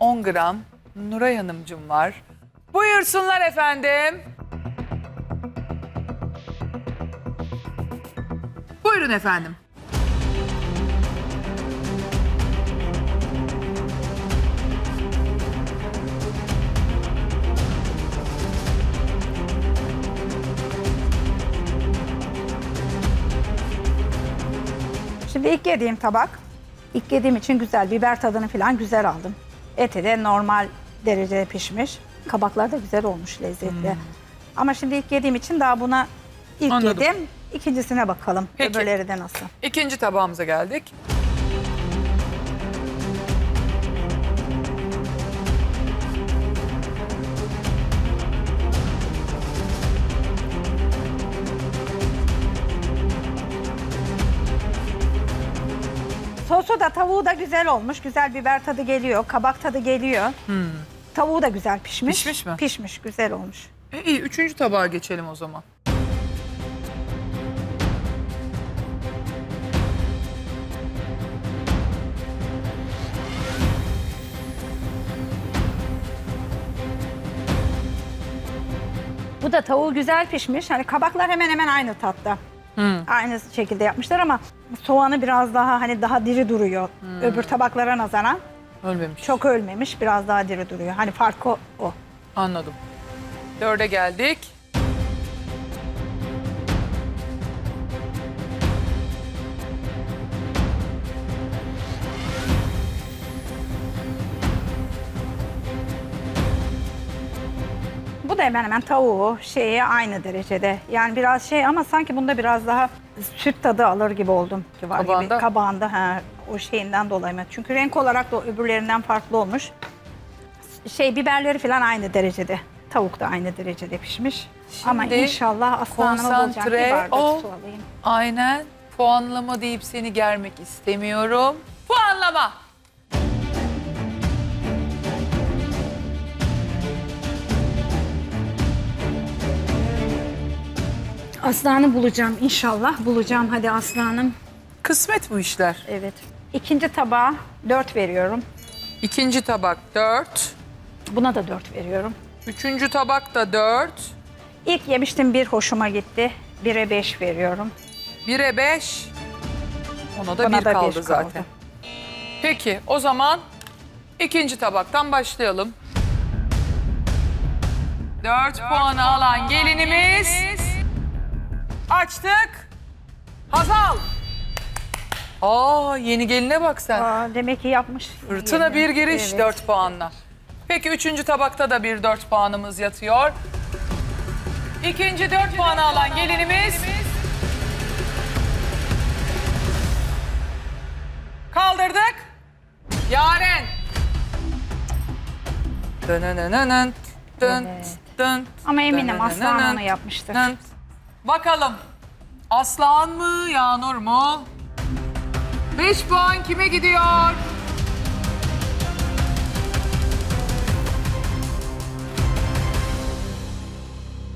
10 gram Nuray Hanımcım var. Buyursunlar efendim. Buyurun efendim. Şimdi ilk yediğim tabak, ilk yediğim için güzel. Biber tadını falan güzel aldım. Eti de normal derecede pişmiş. Kabaklar da güzel olmuş lezzetli. Ama şimdi ilk yediğim için daha buna ilk Anladım. yedim. İkincisine bakalım. Peki. Öbürleri de nasıl? İkinci tabağımıza geldik. Sosu da tavuğu da güzel olmuş. Güzel biber tadı geliyor. Kabak tadı geliyor. Tavuğu da güzel pişmiş. Pişmiş mi? Pişmiş, güzel olmuş. E, iyi, üçüncü tabağa geçelim o zaman. Bu da tavuğu güzel pişmiş. Hani kabaklar hemen hemen aynı tatta. Aynı şekilde yapmışlar ama soğanı biraz daha hani daha diri duruyor. Öbür tabaklara nazaran Ölmemiş. çok ölmemiş, biraz daha diri duruyor. Hani farkı o. Anladım. Dörde geldik. Bu da hemen hemen tavuğu şeyi aynı derecede. Yani biraz şey ama sanki bunda biraz daha süt tadı alır gibi oldum. Var Kabağında? Gibi. Kabağında ha, o şeyinden dolayı mı? Çünkü renk olarak da öbürlerinden farklı olmuş. Şey biberleri falan aynı derecede. Tavuk da aynı derecede pişmiş. Ama Şimdi inşallah aslanımı bulacağım. konsantre ol. Aynen. Puanlama deyip seni germek istemiyorum. Puanlama. Aslanı bulacağım inşallah. Bulacağım hadi aslanım. Kısmet bu işler. Evet. İkinci tabağa 4 veriyorum. İkinci tabak dört. Buna da 4 veriyorum. Üçüncü tabak da dört. İlk yemiştim bir hoşuma gitti. 1'e 5 veriyorum. Bire beş. Ona da bir da bir kaldı kaldı. zaten. Peki o zaman ikinci tabaktan başlayalım. Dört puanı alan gelinimiz. Açtık. Hazal. Aa yeni geline bak sen. Aa, demek ki yapmış. Fırtına Yerini. bir giriş Evet. 4 puanla. Peki üçüncü tabakta da bir 4 puanımız yatıyor. İkinci 4 puanı alan gelinimiz... Kaldırdık. Yaren. Dönönönönön, dön, Evet. dön, Ama eminim dönönönön, onu yapmıştır. dön. Bakalım. Aslan mı, Yağnur mu? 5 puan kime gidiyor?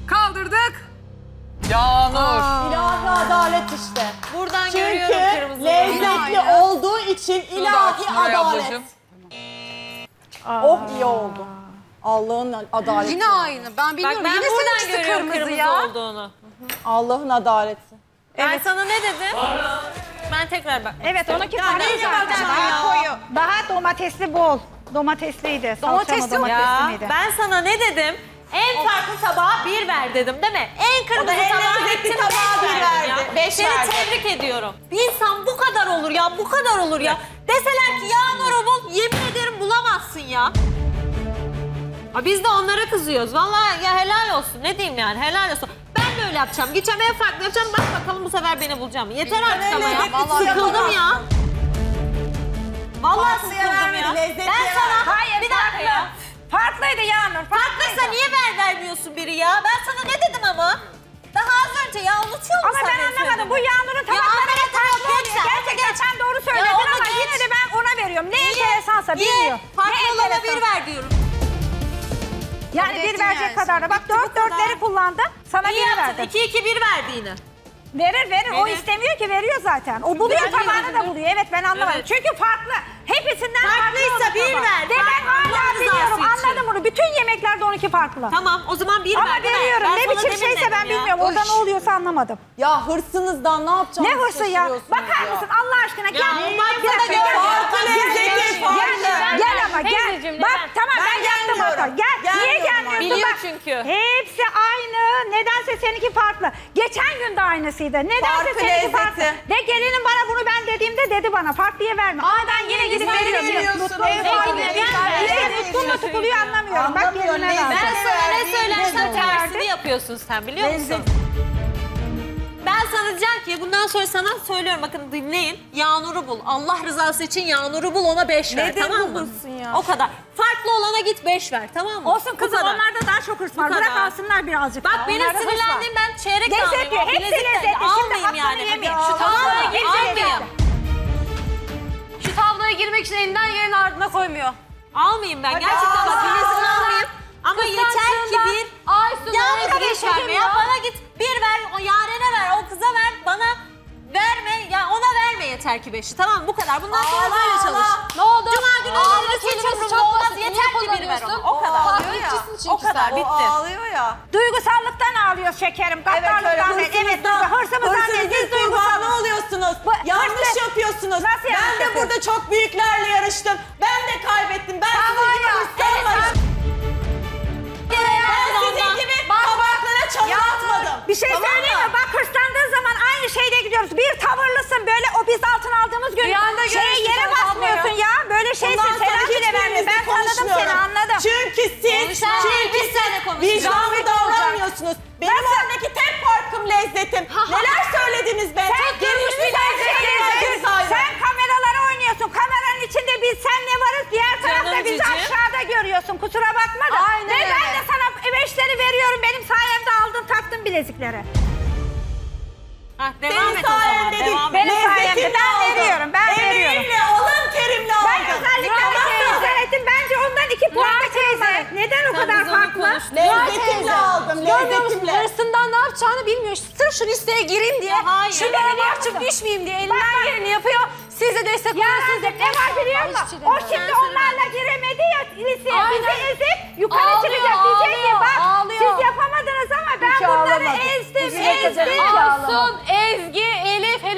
Kaldırdık. Yağnur. İlahi adalet işte. Buradan Çünkü görüyorum kırmızıyı. lezzetli olduğu için Şunu da aç ilahi Nuray adalet. ablacığım. Oh iyi oldu. Allah'ın adaleti. Yine aynı. Ben Bak bilmiyorum. ben Yine buradan görüyorum kırmızı, kırmızı, ya. olduğunu. Allah'ın adaleti. Ben sana ne dedim? Ben tekrar bak. Evet onunki farklı neyine zaten. Daha ya? koyu. Daha domatesli bol. Domatesliydi. Domatesli mi? domatesli miydi? ben sana ne dedim? En farklı tabağa bir ver dedim değil mi? En kırmızı en tabağa gittin tabağa bir verdi. ya. Beş Seni verdi. tebrik ediyorum. Bir insan bu kadar olur ya, bu kadar olur ya. Deseler ki Yağmur'u bul, yemin ederim bulamazsın ya. Ha biz de onlara kızıyoruz. Vallahi ya helal olsun. Ne diyeyim yani helal olsun. Ben de öyle yapacağım. Gideceğim en farklı yapacağım. Bak bakalım bu sefer beni bulacağım. Yeter artık ama ya. Sıkıldım ya. Vallahi sıkıldım ya. Ben sana Hayır bir dakika ya. Farklıydı Yağmur. Farklıysa niye ver vermiyorsun biri ya? Ben sana ne dedim ama? Daha az önce ya unutuyor musun Ama ben anlamadım. Bu? Yağmur'un Ya tabakları hep farklı oluyor. Gerçekten geç. sen doğru söyledin ama geç. yine de ben ona veriyorum. Ne enteresansa bilmiyor. Farklı Ne olana bir ver diyorum. Yani bir verecek yani kadar da. Bak dört dörtleri kullandı. Sana İyi bir yaptın. verdim. 2 2 1 verdi yine. Verir verir. O Verir. istemiyor ki veriyor zaten. O buluyor tabağını da buluyor. Evet ben anlamadım. Evet. Çünkü farklı. Hepsinden Farklıysa farklı bir ver. Ve ben Farklı hala Allah biliyorum. rızası için. Anladım bunu. Bütün yemeklerde 12 farklı. Tamam o zaman bir Ama ver. veriyorum. Ben Ne sana biçim demin şeyse ben ya. bilmiyorum. Orada ne oluyorsa anlamadım. Ya hırsınızdan ne yapacağınızı Ne hırsı ya? Bakar mısın Allah aşkına? Gel. Ya, Bir dakika, sana gel. göre farklı Gel, lezzeti, gel, farklı. Gel, gel ama gel. Teyzeciğim, Bak neden? tamam ben, Ben geldim gelmiyorum. orada. Gel. Niye Gelmiyorum gelmiyorsun? Biliyor Bak, çünkü. Hepsi aynı. Nedense seninki farklı. Geçen gün de aynısıydı. Nedense Farklı seninki lezzeti. farklı. Ve gelinin bana bunu ben dediğimde dedi bana farklıya verme. Ama ben yine gidip veriyorum. Mutlu tuttuğumda tutuluyor anlamıyorum. Bak geline. Ben sana ne söylersem tersini yapıyorsun sen biliyor musun? Sana diyeceğim ki bundan sonra sana söylüyorum bakın dinleyin. Yağnur'u bul. Allah rızası için Yağnur'u bul ona 5 ver Nedir tamam mı? ya? O kadar. Farklı olana git 5 ver tamam mı? Olsun kızım kadar. onlarda daha çok hırs var. Bu Bırak kadar. alsınlar birazcık. Bak benim Onlarda hırs var. sinirlendiğim ben çeyrek Lezzetli, almayayım. o hepsi lezzetli. Şimdi Almayayım hakkını yani. yemeyeyim. Şu girmek almayayım. Şu tabloya girmek için elinden gelen ardına koymuyor. Almayayım ben. Gerçekten bak bilezik almayayım. Ama yeter ki bir Aysun Yağmur'a Özge beş verme ya. ya. Bana git bir ver, o Yaren'e yeter ki beşi. Tamam bu kadar. Bundan sonra böyle çalış. Ne oldu? Cuma günü Ağla kelimesi çok olmaz. basit. Yeter ki bir ver kullanıyorsun? O kadar. Taklitçisin çünkü O kadar bitti. ağlıyor ya. Duygusallıktan ağlıyor şekerim. Evet Gaddarlıktan. Evet hırsınızdan, hırsımızdan değil. Hırsınızın duygusal. oluyorsunuz. Yanlış yapıyorsunuz. Nasıl ben yanlış de yapıyorsun? burada çok büyüklerle yarıştım. Vicdanlı davranmıyorsunuz. Benim Nasıl? oradaki tek farkım lezzetim. Neler söylediniz be? Sen Gelmiş bir sen, lezzet sen, sen kameralara oynuyorsun. Kameranın içinde biz senle varız. Diğer tarafta bizi cicim. aşağıda görüyorsun. Kusura bakma da. Aynen Ve ben de sana beşleri veriyorum. Benim sayemde aldın taktın bilezikleri. Ha, devam Senin sayende değil. Benim sayemde. Ben veriyorum, ben veriyorum. Emeğimle, alın terimle aldım. Ben özellikle puan kaçırılmalı. Neden o Sen kadar farklı? Lezzetimle aldım, Görmüyor musun? lezzetimle. Hırsından ne yapacağını bilmiyor. Sırf şu listeye gireyim diye. Hayır. Şu beni açıp düşmeyeyim diye elinden geleni yapıyor. Siz de destek oluyorsunuz. ne var biliyor musun? O şimdi onlarla giremedi ya liseye bizi ezip yukarı çıkacak diyecek ki bak siz yapamadınız ama ben bunları ezdim ezdim. Ezgi,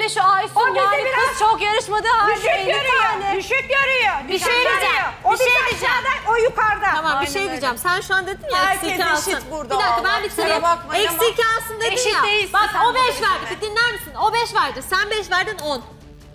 Hele şu Aysun O yani biraz kız çok yarışmadı. Halbuki Düşük 50 görüyor, tane. düşük görüyor. Bir şey diyeceğim, bir O biz şey diyeceğim. aşağıda, o yukarıda. Tamam bir Aynen şey öyle. diyeceğim. Sen şu an dedin ya Herkes eksi iki alsın. eşit burada Bir dakika ben bitireyim. Kusura bakmayın Eksi ama- iki alsın dedin Eşit ya. değilsin Bak o beş verdi. Bir dinler misin? O beş verdi. Sen beş verdin on.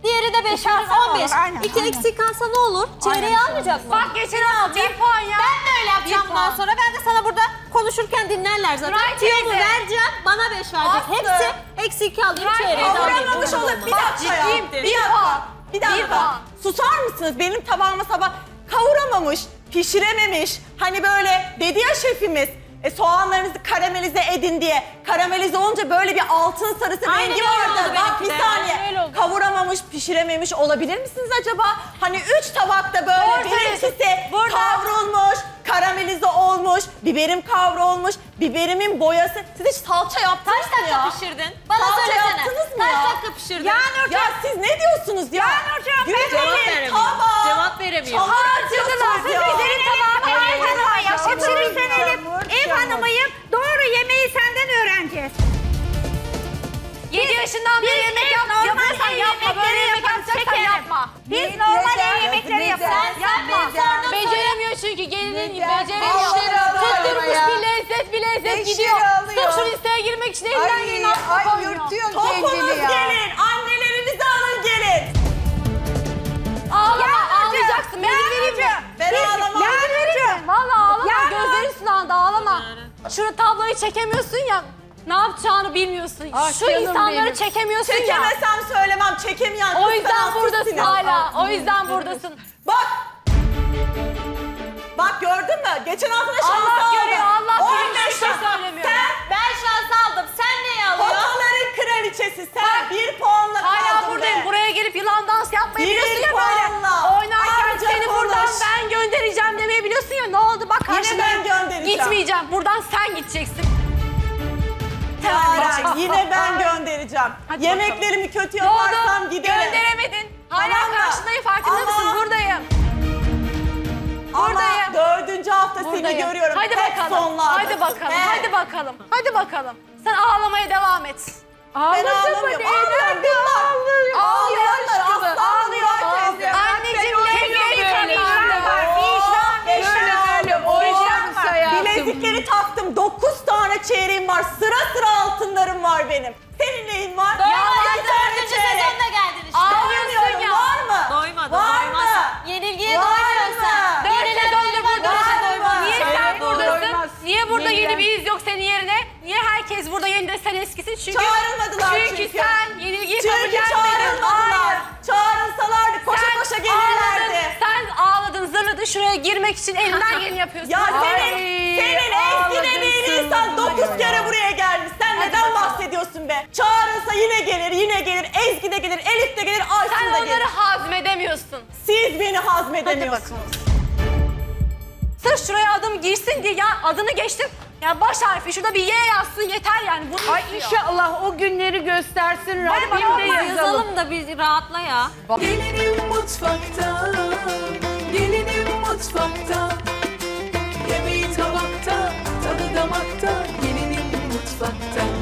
Diğeri de beş verdi. alsa On ne beş. olur? Aynen, İki aynen. eksik kalsa ne olur? Çeyreği almayacak mı? Bak geçen aldı bir puan ya. Ben de öyle yapacağım Bir bundan sonra. Ben de sana burada konuşurken dinlerler zaten. Nuray Tiyomu vereceğim. Bana beş verecek. Aslı. Hepsi eksi iki alayım. Nuray Çeyreği de alayım. Kavramamış Olur? Bir dakika ya. Bir Bir dakika. Bir dakika. Susar mısınız? Benim tabağıma sabah kavuramamış, pişirememiş. Hani böyle dedi ya şefimiz. E, soğanlarınızı karamelize edin diye. Karamelize olunca böyle bir altın sarısı Aynen rengi vardı. Bak bir saniye. Kavuramamış, pişirememiş olabilir misiniz acaba? Hani üç tabakta böyle Doğru birincisi kavrulmuş, karamelize olmuş, biberim kavrulmuş, biberimin boyası. Siz hiç salça yaptınız Kaç mı dakika ya? pişirdin? Bana Salça söylesene. yaptınız mı Kaç ya? dakika pişirdin? Ya Nurcan, Ya siz ne diyorsunuz ya? Ya Nurcan, ben cevap veremiyor. tabağı. Cevap veremiyor. Çamur atıyorsunuz ya. Ev hanımı yap. Çamur, Pişirirsen Elif, ev hanımıyım. Doğru yemeği senden öğreneceğiz. 7 yaşından beri yemek yap, normal yapıyorsan yapma. Böyle yemekleri yemek yapacaksan yapma. Biz normal ev yemekleri yaparız. Sen Yapma. Beceremiyor çünkü gelinin beceremiyor. Tutturmuş bir lezzet bir lezzet gidiyor. Sırf şu listeye girmek için elinden geleni aklına ay koymuyor. yırtıyorsun Topunuz kendini ya. gelin, annelerinizi alın gelin. Ağlama Ya ağlayacaksın. Ya Mendil vereyim mi? Ben ağlamam. Ya Nurcan. Valla ağlama. Gözlerin sulandı ağlama. Şurada tabloyu çekemiyorsun ya. Ne yapacağını bilmiyorsun. Ah, Şu canım insanları benim. çekemiyorsun ya. Çekemesem söylemem, çekemeyen O yüzden buradasın Sinan. hala. O yüzden buradasın. Bak. Bak gördün mü? Geçen hafta şans Allah aldım. görüyor, Allah 15 görüyor, hiçbir şey söylemiyor. Sen Ben şans aldım. Sen neyi alıyorsun? Potaların kraliçesi. Sen bir puanla Hala buradayım. be. Buraya gelip yılan dans yapmayı Bir biliyorsun ya böyle. puanla. Oynarken Anca seni buradan konuş. ben göndereceğim demeyi biliyorsun ya. Ne oldu bak Yine ben göndereceğim. Gitmeyeceğim. Buradan sen gideceksin. Yaren, yine ben göndereceğim. Hadi Yemeklerimi kötü Ne oldu? yaparsam giderim. Gönderemedin. Hala mı? karşındayım farkında Ama- mısın? Buradayım. Buradayım. Ama dördüncü hafta seni Buradayım. görüyorum. Hadi Hep bakalım. sonlarda. Hadi bakalım. He. Hadi bakalım. Hadi bakalım. Sen ağlamaya devam et. Ben ağlamıyorum. Ağlıyorum. Ağlıyorum. Ağlıyorlar. Aslan Nuray teyze. Anneciğim böyle. var. Vicdan, Böyle vicdan. böyle oynamış hayatım. Bilezikleri taktım. Dokuz çeyreğim var. Sıra sıra altınlarım var benim. Senin neyin var? Tane dördüncü sezonda geldin işte. Ağlamıyorum. ya. Var mı? Doymadı, Var doymaz. mı? Yenilgiye doymuyorsun sen. Dört sezondur mı? Niye sen buradasın? Niye burada yeni bir iz yok senin yerine? Niye herkes burada yeni de sen eskisin? Çünkü, Çağrılmadılar çünkü. çünkü. sen yenilgiyi Çünkü kabullenmedin. Zırladın şuraya girmek için elinden geleni yapıyorsun. Ya senin, senin Ezgi dediğin insan dokuz kere ya. buraya gelmiş. Sen neden bahsediyorsun be? Çağrılsa yine gelir, yine gelir. Ezgi de gelir, Elif de gelir, Sen Aysun da onları gelir. hazmedemiyorsun. Siz beni hazmedemiyorsunuz. Sırf şuraya adım girsin diye ya adını geçtim. Ya baş harfi şurada bir Y yazsın yeter yani. Bunu Ay istiyor. inşallah o günleri göstersin Rabbim de yazalım. Yazalım da biz rahatla ya. Gelinim mutfakta, gelinim mutfakta. Yemeği tabakta, tadı damakta, gelinim mutfakta.